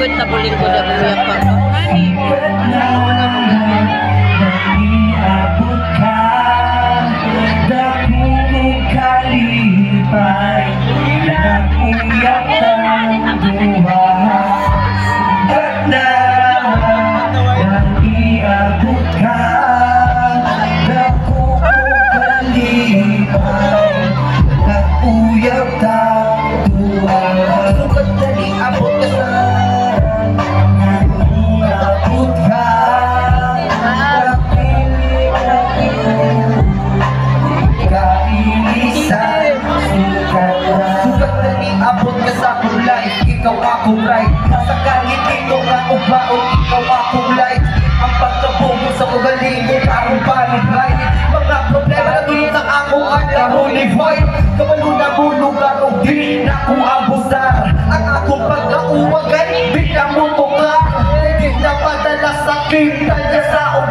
Pwede ko tabulin ko na kuya pa. Sukat abot ka sa life Ikaw akong right Sa kalit ito nga ubaon Ikaw akong light. Ang pagkabumo sa ugaling mo Parang right Mga problema na tulad ng akong ata Holy fight Kabalo na mo lugar o di na kung abusar. Ang akong pagkauwagan Bigla mo nga Hindi na padala sa kita niya sa uban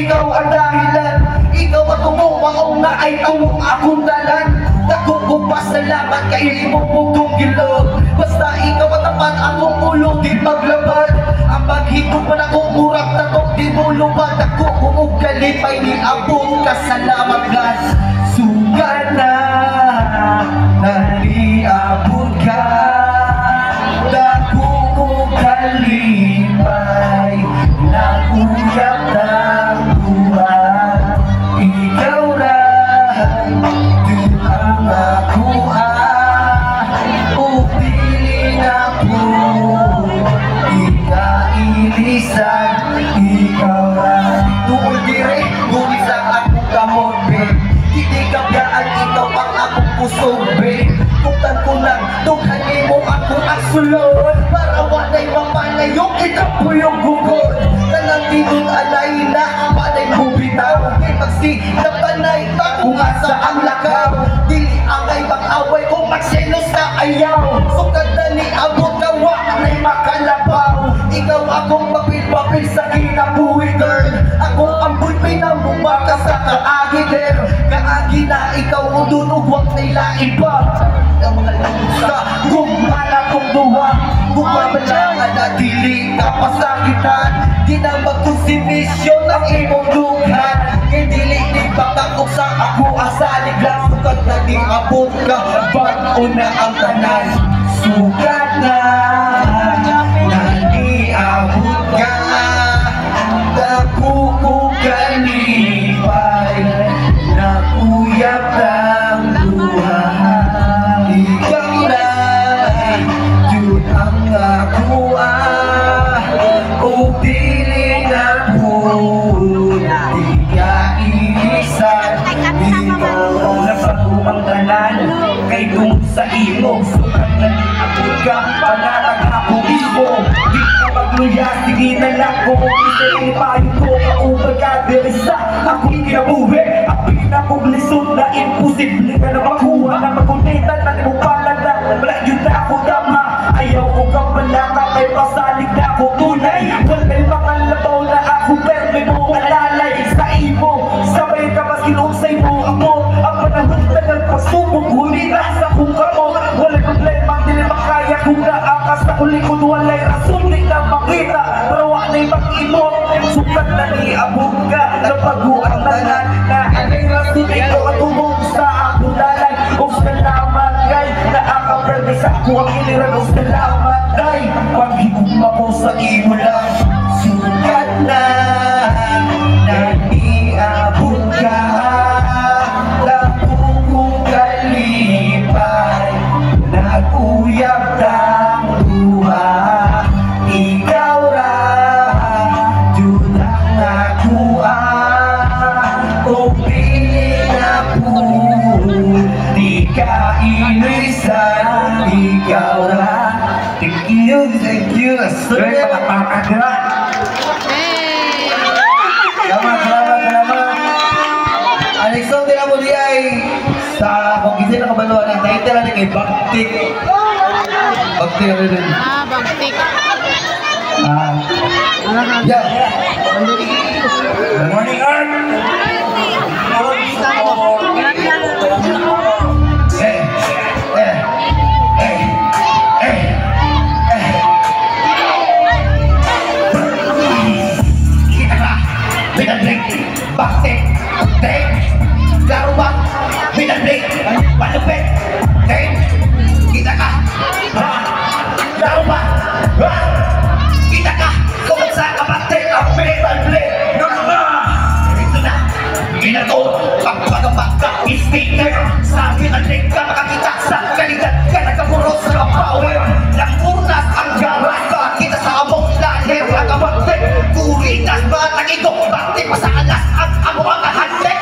ikaw ang dahilan. Ikaw ang tumumaong na ay tawong akong dalan. Nakukupas salamat kay imong mugong gilog. Basta ikaw ang tapat akong ulo di maglaban Ang paghitog man akong murag tatok di mo lumad. Ako kung galipay ni abot ka salamat Ikaw po yung gugod Kanang tinong alay na Panay mo bitaw Kay magsi na panay Kung asa ang lakaw. Dili angay mag-away Kung magselos na ayaw. Sukad na ni abot kawa Ay makalabaw. Ikaw akong papil-papil sa kinabuhi girl. Akong amboy pinamumba ka sa kaagi girl. Kaagi na ikaw udun Huwag nila iba Ang mga sa Gumala kong duwa Bumabalangan na dili ka pasakitan Di na magkonsimisyon ng imong lughan Kay dili ni bakakok sa ako asalig lang Sukat na di abot ka Bago na ang tanan? Sukat Na magluya Sige na lang. Kung isa yung ko Kaubag ka dirisa Ako'y kinabuhi Ang pinapublisod na imposible na makuha Na magkunitan na na kung naakas Sa kulikod walay rason Di na makita. Pero wala'y mag-imo Sukat na ni abog ka Napaguan tanan Na anay rason Ikaw at umong sa ako dalan Kung salamat kay Naakaprende sa ako ang iliran Kung salamat kay Paghigugma ko sa imo lang. Sukat na Naniabot bakti. Baktik baktik apa ah baktik ah. Ya. Good morning good morning Minato, pagpagabag ka, speaker Sa binalik ka, makakita sa kaligat Ka nagkaburos sa power Ng unas ang garas ka Kita sa among lahir, nakabagtik Kuritas, batang ito, baktik pa sa alas Ang amo ang kahantik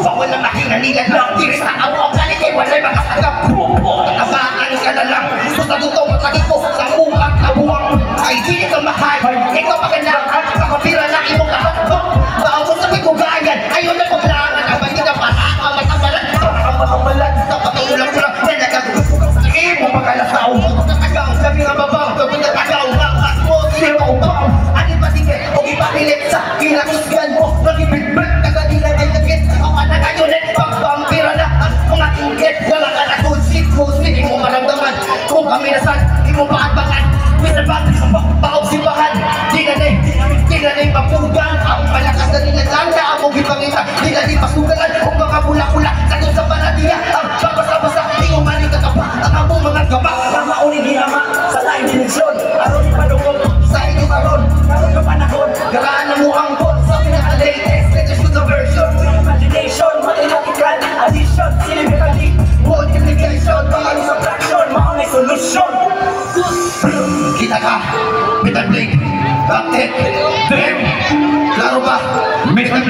Bawal ang nahinganilan lang Diri sa amo ang galit, eh, walay makasagap Tatabaan ka na lang Gusto sa dutong lagi ko sa mukhang kabuang Ay, di ka mahal Ikaw magandang at kapapira na imo Magkalasaw mo Tagaw, sabi nga babaw, sabi nga tagaw Bakas mo, sino upaw Ani sige, o ipapilit sa kinakusgan mo Nagibitbit,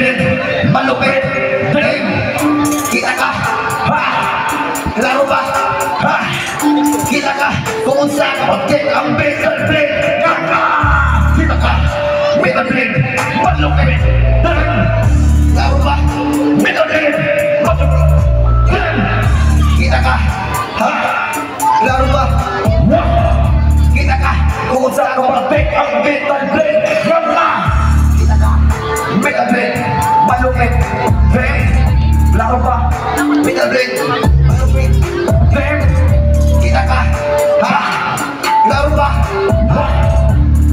Blade Malupit. Dream Kita ka. Ha. Klaro ba? Ha. Kita ka. Kung ang Metal Malupit Dream Klaro ba Metal Blade Malupit Dream Kita ka Ha Klaro ba Ha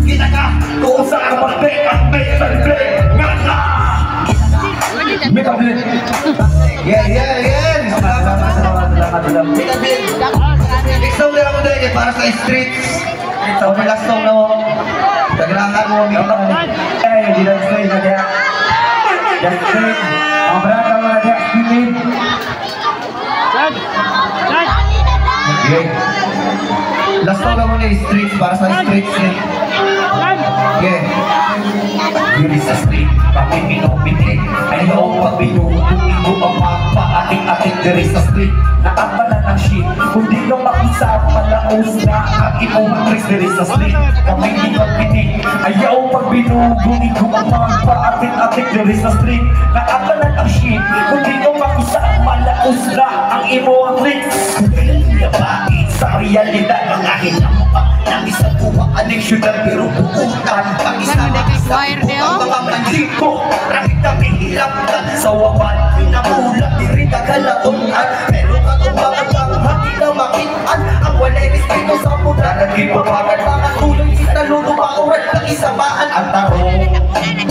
Kita ka Kung unsa ka Bakit ang Metal Blade Kaka Metal Blade Yeah, yeah, yeah Salamat, salamat, salamat, salamat. Metal Blade Next song nila mo dahil para sa streets. So, may last song na mo. Kailangan mo mga Eh, di lang stay na dia. Just stay. Ang berata mo na dia, spirit. Okay. Last song na mo na streets para sa streets. eh. Okay. Diri sa street, bakit pinupiti? Ayaw pag binubuhin ko ang mapa Ating-ating diri sa street Nakabalan ang shit Kung di ka makisa, palaos na Ang imong matrix diri sa street Kamay di pagpiti Ayaw pag binubuhin ko ang mapa Ating-ating diri sa street Nakabalan ang shit Kung di ka makisa, palaos na Ang imong kailan nilabain sa realidad Mga hinamuka ng isang buwa Addiction na pero buutan Pag isa Ano, Dek, wire niyo? ang mga mandiko Ramit na pihilap sa wawan Pinamulat, diri ka kalaunan Nagkipapagan mga tuloy Sinaluro makurat ng isamaan Ang tarong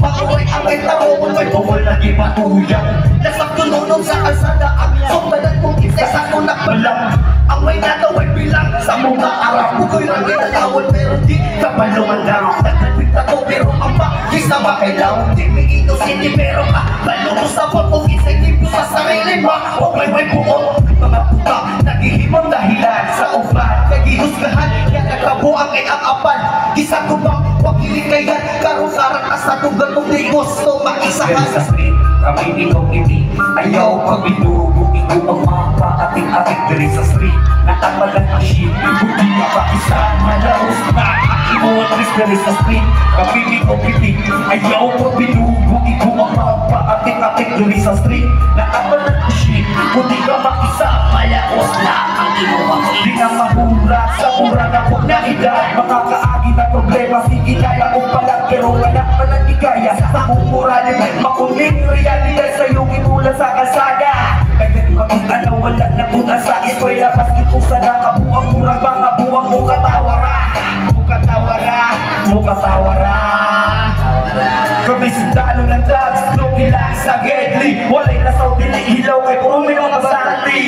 Makuray ang may tarong May bumol na ipatuyang Nasakto nunong sa kalsada Ang sumbalan kong isa sa kunak balang Ang may nataway bilang Sa mga arap Bukoy lang itatawal Pero di ka pa lumandang Nagkatwit ako pero ang bakis na makailaw Di may inosente pero ka. Balo mo sa botong insentive sa sarili mo. May may buong Gisa ko bang Wakilit kaya. Karong karang asa Kung ganong di gusto Makisahan sa street Kami pinokiti Ayaw pag binugo Ikaw ang mapa Ating-ating diri sa street. Natapalan ang shit Hindi na pa isama Laos na Imo ang tris diri sa street. Kami pinokiti Ayaw pag binugo Ang mapa Ating-ating diri sa street Natapalan ang shit Hindi ka makisama Laos na Ang imo ang Di na mahulat Sa mura na kong naidad Makakaagi na problema Sige kaya kong palag Pero wala pa lang ikaya Sa kumuralim Makuling realidad Sa iyong imulan sa kalsada. Kaya makita na wala na kung asa Eskwela. Paski kung sa nakabuang murang Mga buwang mo katawara Mo katawara Mo katawara kami sundalo ng drugs, Loki lang sa gedli Walay na sa dili, ilaw kay may mga santi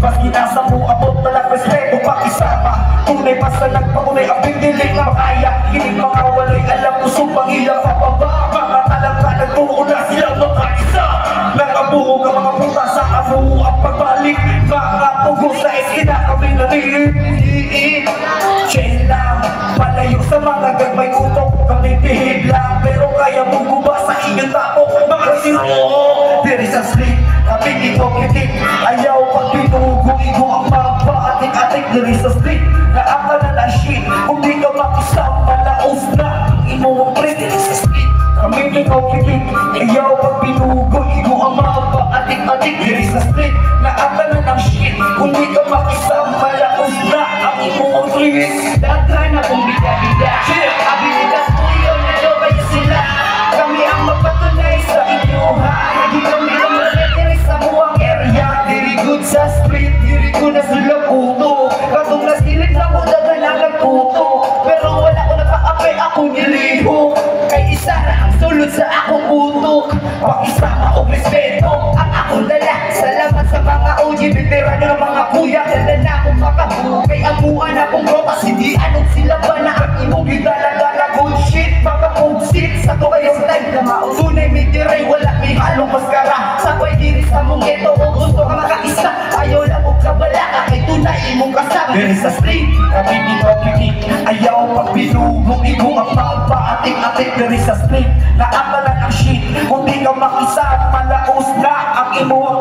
Baski nasa mo, abot na respeto pakisama Tunay pa sa nagpakunay, ang pindiling makaya Kinig mga walay alam, pusong pangilang diri sa street na na shit, kung di ka makisama Laos na, imo ang pre diri sa street. Kami hipokritik, ayaw pag binugo Igo ang mapa, ating-ating diri sa street na ng shit, kung di ka makisama Laos na, ang imo ang pre Daghan na kong bida-bida. Abilidad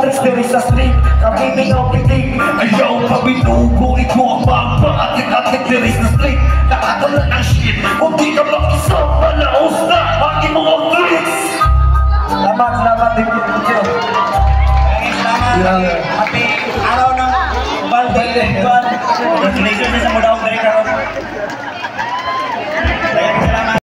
tricks diri sa street Kami pinokiti Ayaw pag binugo, ikaw ang mapa Ating-ating diri sa street Naakalan ang shit Kung di ka makisama, laos na imo ang tricks Salamat, salamat, thank you, thank you. Happy araw ng Valde. Congratulations sa mga daw dari karon.